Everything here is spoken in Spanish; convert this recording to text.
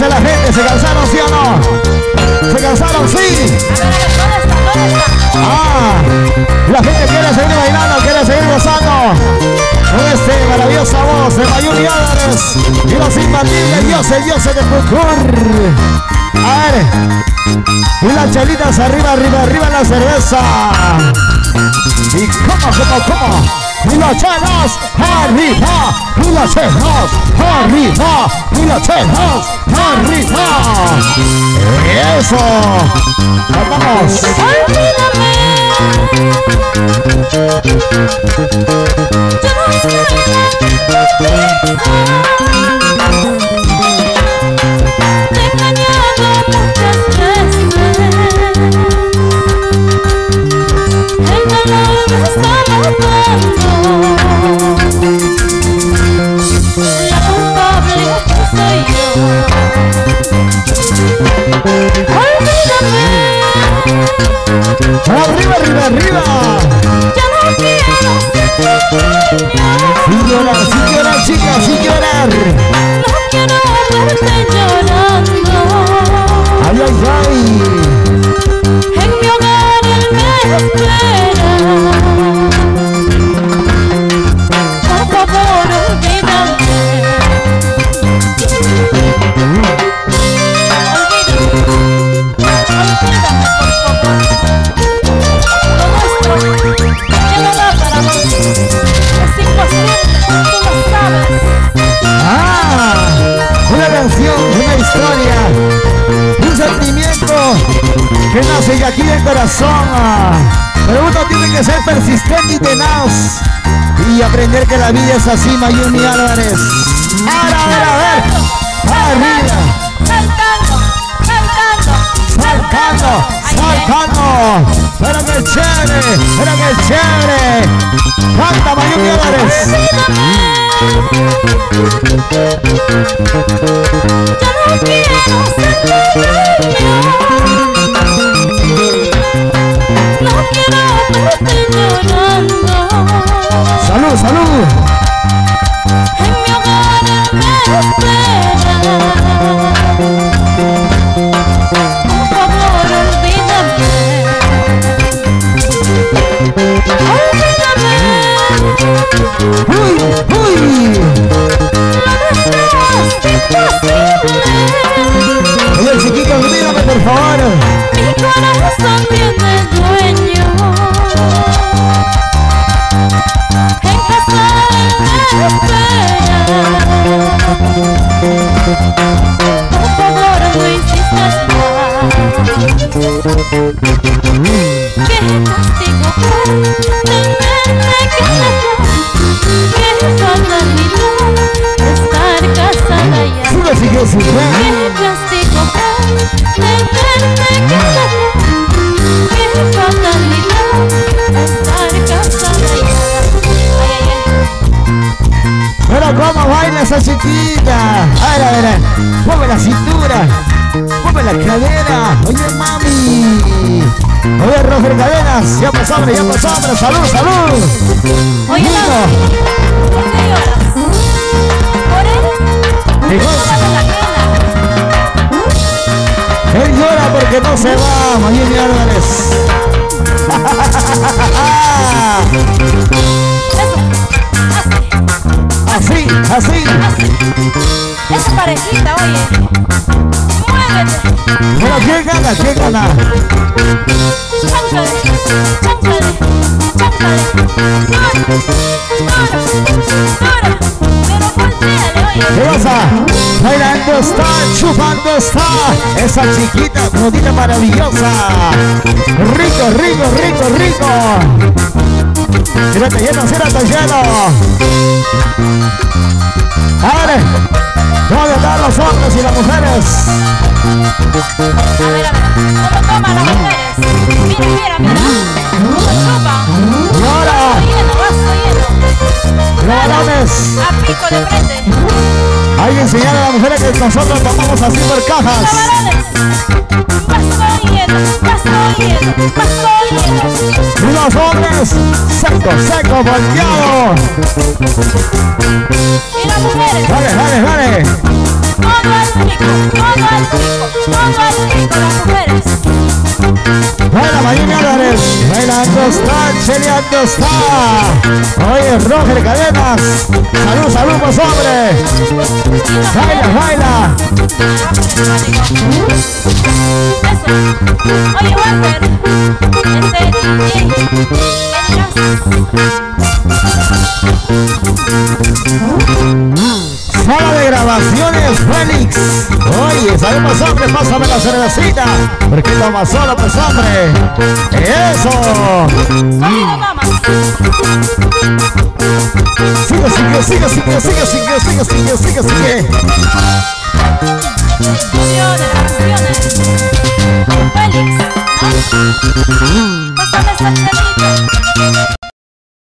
La gente, ¿se cansaron sí o no? ¿Se cansaron sí? Ah, la gente quiere seguir bailando, quiere seguir gozando con este maravillosa voz de Mayuri Álvarez y los imbatibles dioses, dioses de Pucur. A ver, y las chelitas arriba, arriba, arriba la cerveza. Y cómo, cómo, cómo. Chelos arriba, chelos arriba, chelos arriba. Eso. Vamos. Olvídame. Arriba, arriba, arriba. Ya no quiero Sin llorar, sin llorar, chicas, sin llorar. No quiero verte llorando. Ay, ay, ay. En mi hogar él me que nace de aquí del corazón. ah. Pero uno tiene que ser persistente y tenaz y aprender que la vida es así, Mayumi Álvarez. Ahora, a ver, a ver, arriba, Saltando, saltando, saltando. Pero que chévere, pero que chévere. Canta Mayumi Álvarez. Ya no quiero Salud, salud. En mi hogar me espera Por favor olvídame Olvídame Uy, uy. Oye, chiquito, olvídame, por favor. Mi corazón la cintura, mueve la cadera. Oye, mami. Oye, Roger Cadenas, ya pasó, hombre, ya pasó, hombre. Salud, salud. Oye. Nancy, ¿por qué lloras? ¿Por él? ¿Qué No Él llora porque no se va, Mayumi Álvarez. Pero volteale, oye ¿Qué pasa? Bailando está, chupando está. Esa chiquita, bonita, maravillosa. Rico, rico, rico, rico. Lleno, lleno. A ver, ¿dónde están los hombres y las mujeres? A ver, a ver, ¿cómo toman las mujeres? Mira, mira, mira ¿Cómo chupan? Y ahora, Vaso lleno, vaso lleno los varones. A pico de frente Hay que enseñar a las mujeres que nosotros tomamos así por cajas. varones los hombres. Seco, seco, volteado. Y las mujeres. Dale, dale, dale. Todo al pico, todo al pico, todo al pico, las mujeres. Baila Marina Álvarez, bailando está, cheleando está. Oye, Roger Cadenas, salud, salud, pues hombre. Baila, baila. Eso. Oye, Walter. Hombre, pásame la cervecita. Porque toma solo, pues, hombre. Eso. Sigue, sigue, sigue, sigue, sigue, sigue, sigue, sigue, sigue, sigue. Félix, ¿no? Pásame esa.